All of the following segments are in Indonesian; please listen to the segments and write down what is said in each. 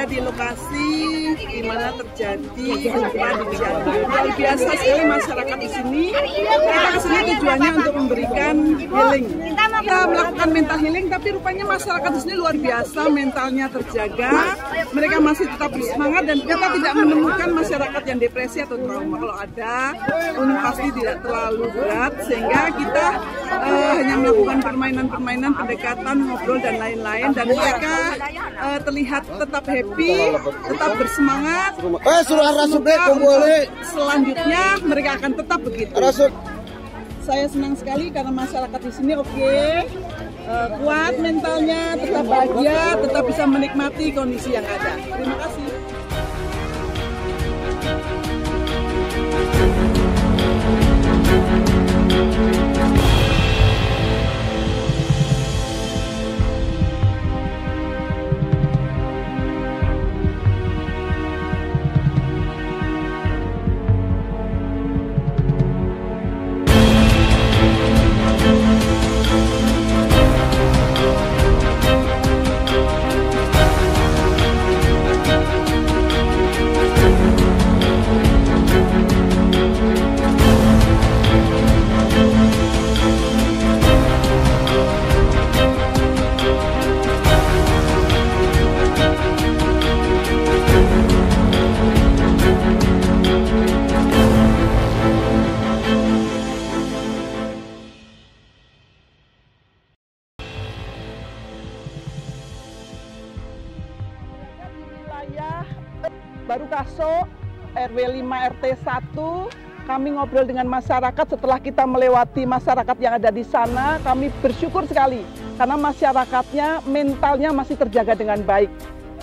berada di lokasi terjadi gempa di. Luar biasa sekali masyarakat di sini. Kita ke sini tujuannya untuk memberikan healing. Kita melakukan mental healing, tapi rupanya masyarakat di sini luar biasa, mentalnya terjaga. Mereka masih tetap bersemangat dan kita tidak menemukan masyarakat yang depresi atau trauma. Kalau ada, pasti tidak terlalu berat, sehingga kita uh, hanya melakukan permainan-permainan, pendekatan, ngobrol dan lain-lain, dan mereka uh, terlihat tetap happy, tetap bersemangat. Eh, suruh boleh. Selanjutnya mereka akan tetap begitu. Rasuk. Saya senang sekali karena masyarakat di sini oke, okay, uh, kuat mentalnya, tetap bahagia, tetap bisa menikmati kondisi yang ada. Terima kasih. Baru Kaso RW 5 RT 1 kami ngobrol dengan masyarakat setelah kita melewati masyarakat yang ada di sana. Kami bersyukur sekali karena masyarakatnya mentalnya masih terjaga dengan baik.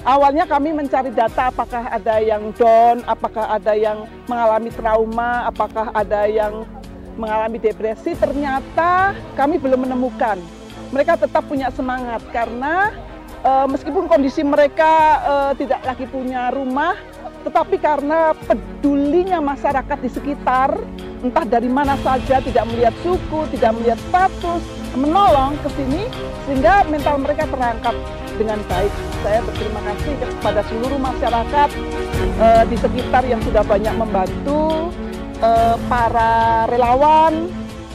Awalnya kami mencari data apakah ada yang down apakah ada yang mengalami trauma apakah ada yang mengalami depresi. Ternyata kami belum menemukan. Mereka tetap punya semangat karena uh, meskipun kondisi mereka uh, tidak lagi punya rumah, tetapi karena pedulinya masyarakat di sekitar, entah dari mana saja, tidak melihat suku, tidak melihat status, menolong ke sini, sehingga mental mereka terangkat dengan baik. Saya berterima kasih kepada seluruh masyarakat uh, di sekitar yang sudah banyak membantu, uh, para relawan,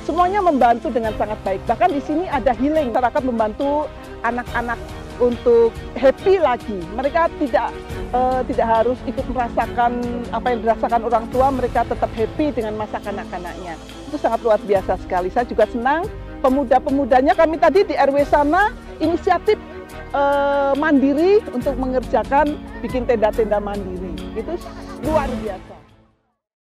semuanya membantu dengan sangat baik. Bahkan di sini ada healing, masyarakat membantu anak-anak untuk happy lagi. Mereka tidak uh, tidak harus ikut merasakan apa yang dirasakan orang tua, mereka tetap happy dengan masa kanak-kanaknya. Itu sangat luar biasa sekali. Saya juga senang pemuda-pemudanya kami tadi di RW sana inisiatif uh, mandiri untuk mengerjakan bikin tenda-tenda mandiri. Itu luar biasa.